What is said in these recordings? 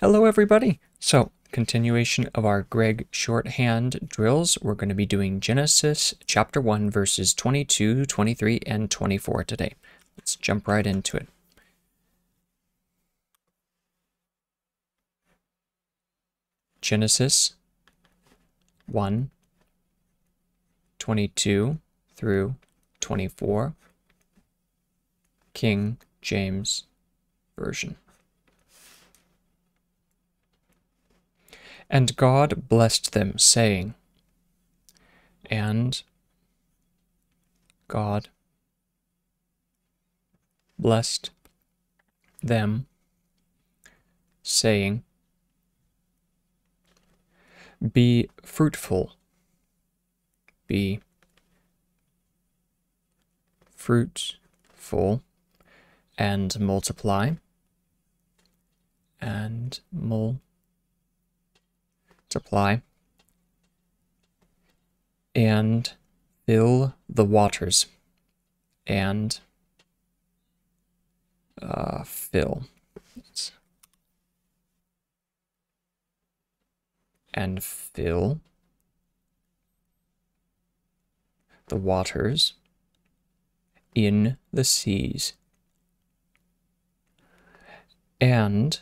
Hello, everybody. So, continuation of our Gregg shorthand drills. We're going to be doing Genesis chapter 1, verses 22, 23, and 24 today. Let's jump right into it. Genesis 1, 22 through 24, King James Version. And God blessed them, saying, And God blessed them, saying, Be fruitful, be fruitful, and multiply, and multiply multiply, and fill the waters, and uh, fill. And fill the waters in the seas, and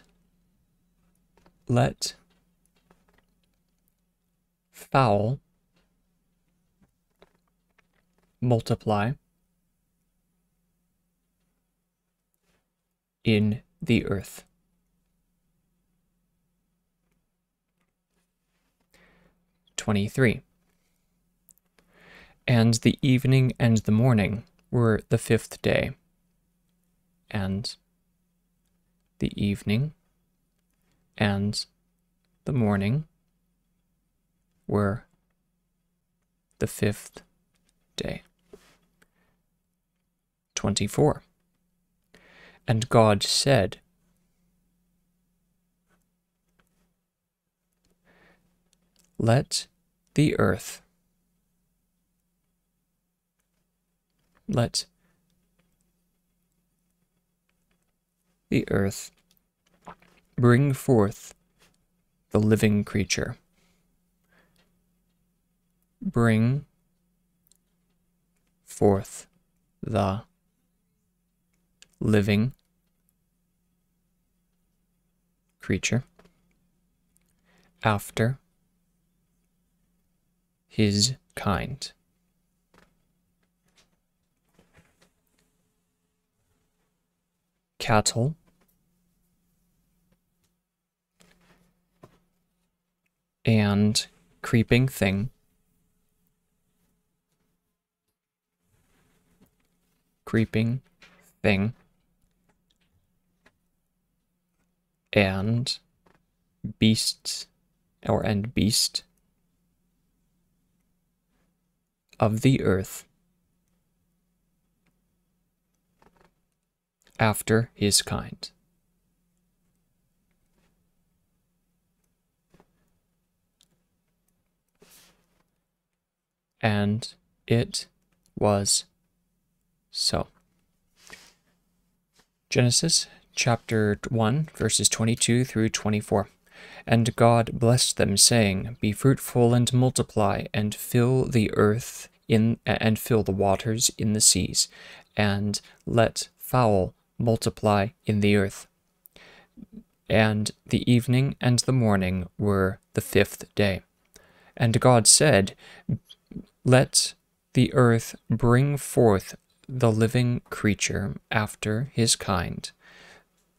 let fowl multiply in the earth. Twenty-three. And the evening and the morning were the fifth day. And the evening and the morning were the fifth day. 24. And God said, Let the earth, let the earth bring forth the living creature bring forth the living creature after his kind. Cattle and creeping thing creeping thing and beasts or and beast of the earth after his kind. And it was so, Genesis chapter 1, verses 22 through 24. And God blessed them, saying, Be fruitful and multiply, and fill the earth in and fill the waters in the seas, and let fowl multiply in the earth. And the evening and the morning were the fifth day. And God said, Let the earth bring forth the living creature after his kind,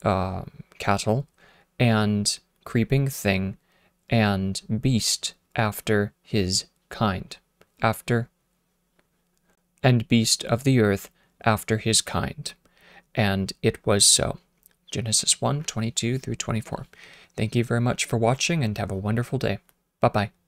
uh, cattle, and creeping thing, and beast after his kind, after, and beast of the earth after his kind. And it was so. Genesis 1 22 through 24. Thank you very much for watching and have a wonderful day. Bye bye.